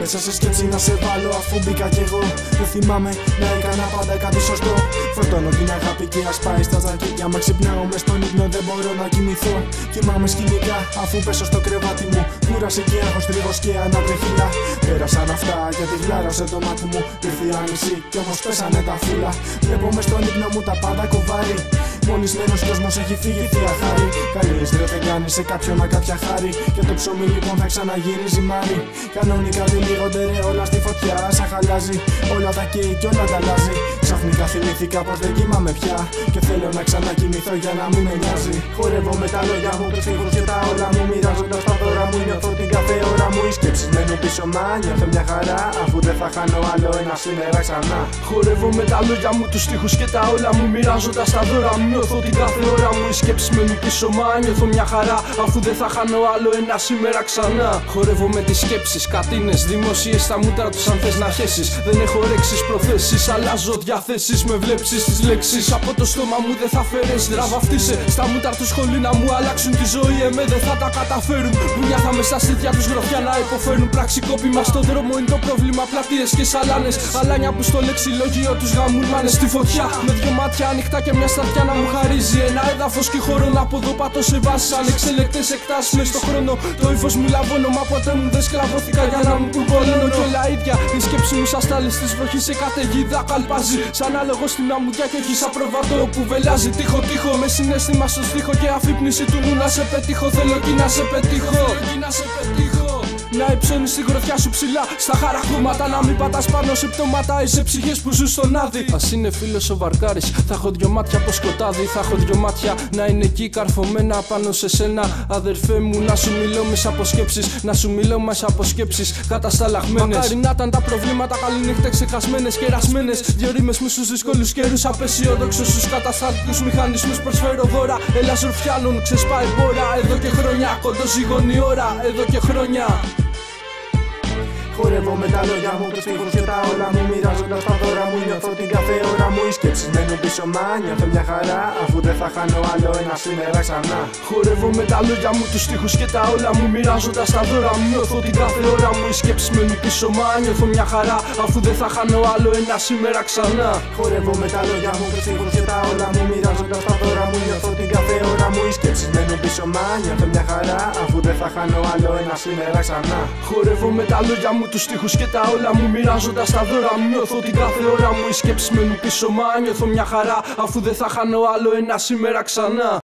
μέσα σε σκέψη να σε βάλω αφού μπήκα κι εγώ. Δεν θυμάμαι να έκανα πάντα κάτι σωστό. Φορτώνω την αγάπη και ασπάει στα τζακέτια Μα ξυπνάω μες στον ύπνο δεν μπορώ να κοιμηθώ. Θυμάμαι σκηνικά αφού πέσω στο κρεβάτι μου. Κούρασε και άγχος τρίγος και ανατριφύλα Πέρασαν αυτά γιατί γλάρωσε το μάτι μου. Ήρθε η άνοιξη κι όμως πέσανε τα φύλλα. Βλέπω μες στον ύπνο μου τα πάντα κοβάρι Μολυσμένο κόσμος έχει φύγει θεία χάρη. Κανεί δεν κάνεις σε κάποιον να κάποια χάρη. Και το ψωμί λοιπόν θα ξαναγυρίζει μάρι. Κανονικά δεν λύγονται ρε όλα στη φωτιά. Σαν χαλάζει, όλα τα καίει και όλα τα αλλάζει. Ξαφνικά θυμήθηκα πως δεν κοιμάμαι πια. Και θέλω να ξανακοιμηθώ για να μην με νοιάζει. Χορεύω με τα λόγια μου, τους και τα όλα μου. Μοιράζοντας πίσω μα, νιώθω μια χαρά. Αφού δεν θα χάνω άλλο ένα σήμερα ξανά. Χορεύω με τα λόγια μου, τους και τα όλα μου. Μοιράζοντας τα δώρα μου, νιώθω την κάθε ώρα μου. Οι σκέψει μένουν πίσω μα, νιώθω μια χαρά. Αφού δεν θα χάνω άλλο ένα σήμερα ξανά. Χορεύω με τις σκέψεις, κατίνες, δημοσίες στα μούτρα του αν θες να χέσεις. Δεν έχω ρέξεις προθέσεις, αλλάζω διαθέσεις με βλέψεις τις λέξεις. Από το στόμα μου δεν θα φέρεις. Ραβαυτίσε στα μούτρα του σχολή να μου αλλάξουν τη ζωή. Εμέ δεν θα τα καταφέρουν. Μπουνιά θα με στα σίδια τους γροφιά να υποφέρουν. Πραξικόπημα στον δρόμο είναι το πρόβλημα. Πλατείες και σαλάνες. Αλάνια που στο λεξιλόγιο τους γαμούν μάνε στη φωτιά. Με δυο μάτια ανοιχτά και μια σταθιά να μου χαρίζει. Ένα έδαφος και χώρο να αποδοπάτω σε βάσει. Ανεξελεκτέ εκτάσεις με στο χρόνο. Το ύφος μου λαβώνω. Μα ποτέ μου δεν σκλαβώθηκα για να μου κουρπολένω. Και όλα ίδια. Η σκέψη μου σαν στάλης της βροχής σε καταιγίδα καλπάζει. Σαν άλογος στην αμμουδιά και έχει σαν προβατό που βελάζει. Τείχο τείχο με συνέστημα στο στίχο και αφύπνιση του νου να σε πετύχω. Θέλω και να σε πετύχω. Θέλω και να σε πετύχω. Να υψώνει τη γροθιά σου ψηλά στα χαραχώματα. Να μην πατάς πάνω σε πτώματα ή σε ψυχές που ζουν στον άδει. Α είναι φίλος ο Βαρκάρης, θα έχω δυο μάτια από σκοτάδι. Θα έχω δυο μάτια να είναι εκεί καρφωμένα πάνω σε σένα. Αδερφέ μου, να σου μιλώ μες αποσκέψεις. Να σου μιλώ μες αποσκέψεις κατασταλαγμένε. Μακάρι να ήταν τα προβλήματα καληνύχτα ξεχασμένες και ρασμένε. Δύο ρήμες μου στους δύσκολους καιρούς. Απεσιόδοξους στους καταστατικού μηχανισμούς προσφέρω δώρα. Έλα ζουρφιάνων, ξεσπάει μπόρα. Εδώ και χρόνια κοντό η ώρα. Εδώ και χρόνια. Χορεύω με τα λόγια μου, τους στίχους και τα όλα μου. Μοιράζοντα τα δώρα μου, νιώθω την κάθε ώρα μου. Οι σκέψει μένουν πίσω μα, νιώθω μια χαρά. Αφού δεν θα χάνω άλλο ένα σήμερα ξανά. Χορεύω με τα λόγια μου, τους στίχους και τα όλα μου. Μοιράζοντα τα δώρα μου, νιώθω την κάθε ώρα μου. Οι σκέψει μένουν πίσω μα, νιώθω μια χαρά. Αφού δεν θα χάνω άλλο ένα σήμερα ξανά. Χορεύω με τα λόγια μου, τους στίχους και τα όλα μου. Μοιράζοντα τα δώρα μου, νιώθω Οι σκέψει μένουν πίσω μα, νιώθω μια χαρά. Αφού δεν θα χάνω άλλο ένα σήμερα ξανά. Χορεύω με τα λόγια μου, τους στίχους και τα όλα μου Μοιράζοντας τα δώρα μου Νιώθω την κάθε ώρα μου Οι σκέψεις μένουν πίσω μα Νιώθω μια χαρά Αφού δεν θα χάνω άλλο ένα σήμερα ξανά